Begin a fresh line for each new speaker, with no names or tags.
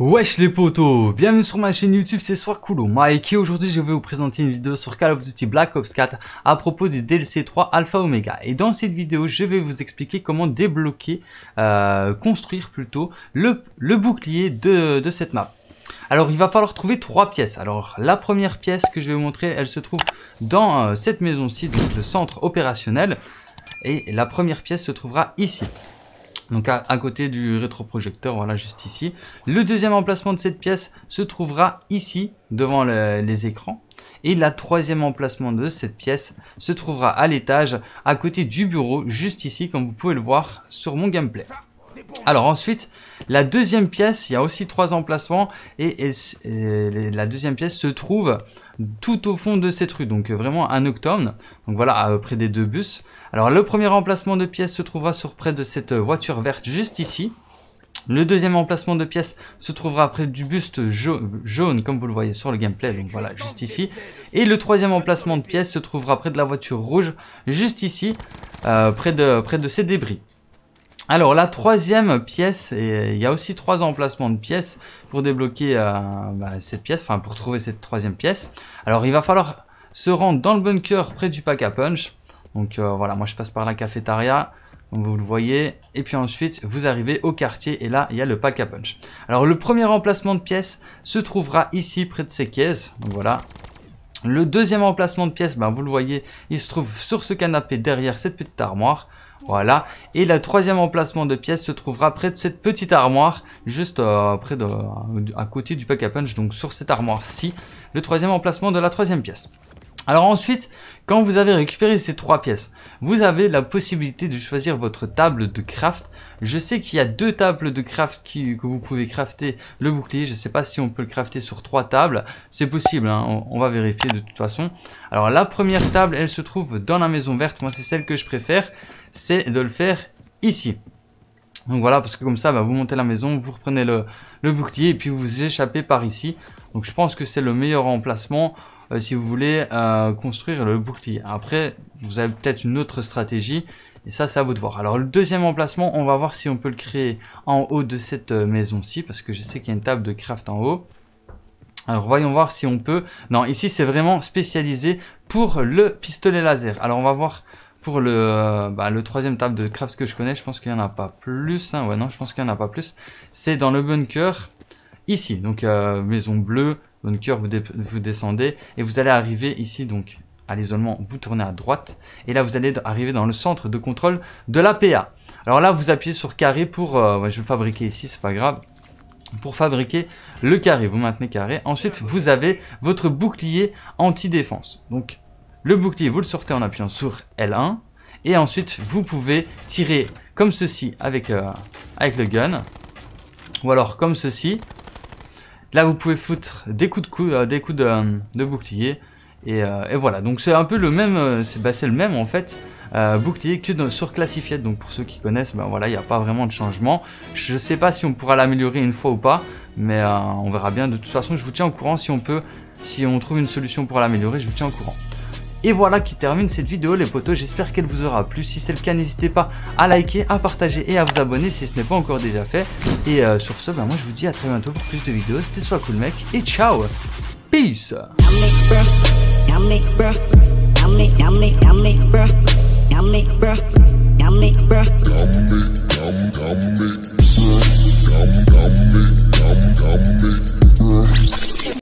Wesh les potos, bienvenue sur ma chaîne YouTube, c'est Coolo Mike et aujourd'hui je vais vous présenter une vidéo sur Call of Duty Black Ops 4 à propos du DLC 3 Alpha Omega. Et dans cette vidéo, je vais vous expliquer comment débloquer, euh, construire plutôt, le, le bouclier de, de cette map. Alors il va falloir trouver trois pièces. Alors la première pièce que je vais vous montrer, elle se trouve dans euh, cette maison-ci, donc le centre opérationnel. Et la première pièce se trouvera ici. Donc à, côté du rétroprojecteur, voilà juste ici. Le deuxième emplacement de cette pièce se trouvera ici, devant les écrans. Et la troisième emplacement de cette pièce se trouvera à l'étage, à côté du bureau, juste ici, comme vous pouvez le voir sur mon gameplay. Alors ensuite, la deuxième pièce, il y a aussi trois emplacements et, la deuxième pièce se trouve tout au fond de cette rue, donc vraiment un octone. Donc voilà, près des deux bus. Alors le premier emplacement de pièce se trouvera sur près de cette voiture verte juste ici. Le deuxième emplacement de pièce se trouvera près du buste jaune, comme vous le voyez sur le gameplay, donc voilà, juste ici. Et le troisième emplacement de pièce se trouvera près de la voiture rouge, juste ici, euh, près de ces débris. Alors la troisième pièce, et il y a aussi trois emplacements de pièces pour débloquer euh, bah, cette pièce, enfin pour trouver cette troisième pièce. Alors il va falloir se rendre dans le bunker près du pack à punch. Donc euh, voilà, moi je passe par la cafétéria, comme vous le voyez. Et puis ensuite, vous arrivez au quartier et là, il y a le pack à punch. Alors le premier emplacement de pièces se trouvera ici, près de ces caisses. Donc voilà. Le deuxième emplacement de pièces, ben, vous le voyez, il se trouve sur ce canapé derrière cette petite armoire. Voilà. Et le troisième emplacement de pièces se trouvera près de cette petite armoire, juste euh, de, à côté du pack à punch, donc sur cette armoire-ci, le troisième emplacement de la troisième pièce. Alors ensuite, quand vous avez récupéré ces trois pièces, vous avez la possibilité de choisir votre table de craft. Je sais qu'il y a deux tables de craft que vous pouvez crafter le bouclier. Je ne sais pas si on peut le crafter sur trois tables. C'est possible, hein. on, va vérifier de toute façon. Alors la première table, elle se trouve dans la maison verte. Moi, c'est celle que je préfère. C'est de le faire ici. Donc voilà, parce que comme ça, bah, vous montez la maison, vous reprenez le, le bouclier et puis vous échappez par ici. Donc je pense que c'est le meilleur emplacement. Euh, si vous voulez euh, construire le bouclier. Après, vous avez peut-être une autre stratégie, et ça, c'est à vous de voir. Alors, le deuxième emplacement, on va voir si on peut le créer en haut de cette euh, maison-ci, parce que je sais qu'il y a une table de craft en haut. Alors, voyons voir si on peut... Non, ici, c'est vraiment spécialisé pour le pistolet laser. Alors, on va voir pour le, bah, le troisième table de craft que je connais. Je pense qu'il n'y en a pas plus. Hein. Ouais, non, je pense qu'il n'y en a pas plus. C'est dans le bunker, ici. Donc, maison bleue, bunker, vous, vous descendez et vous allez arriver ici donc à l'isolement, vous tournez à droite et là vous allez arriver dans le centre de contrôle de l'APA. Alors là vous appuyez sur carré pour, euh, je vais fabriquer ici, c'est pas grave, pour fabriquer le carré, vous maintenez carré. Ensuite vous avez votre bouclier anti-défense. Donc le bouclier vous le sortez en appuyant sur L1 et ensuite vous pouvez tirer comme ceci avec, euh, avec le gun ou alors comme ceci Là, vous pouvez foutre des coups de, euh, des coups de, de bouclier. Et, euh, et, voilà, donc c'est un peu le même, euh, c'est bah, le même en fait, bouclier que sur Classified. Donc pour ceux qui connaissent, ben voilà, il n'y a pas vraiment de changement. Je sais pas si on pourra l'améliorer une fois ou pas, mais on verra bien. De toute façon, je vous tiens au courant si on peut, si on trouve une solution pour l'améliorer, je vous tiens au courant. Et voilà qui termine cette vidéo les potos, j'espère qu'elle vous aura plu. Si c'est le cas, n'hésitez pas à liker, à partager et à vous abonner si ce n'est pas encore déjà fait. Et euh, sur ce, bah, moi je vous dis à très bientôt pour plus de vidéos. C'était soit cool mec et ciao Peace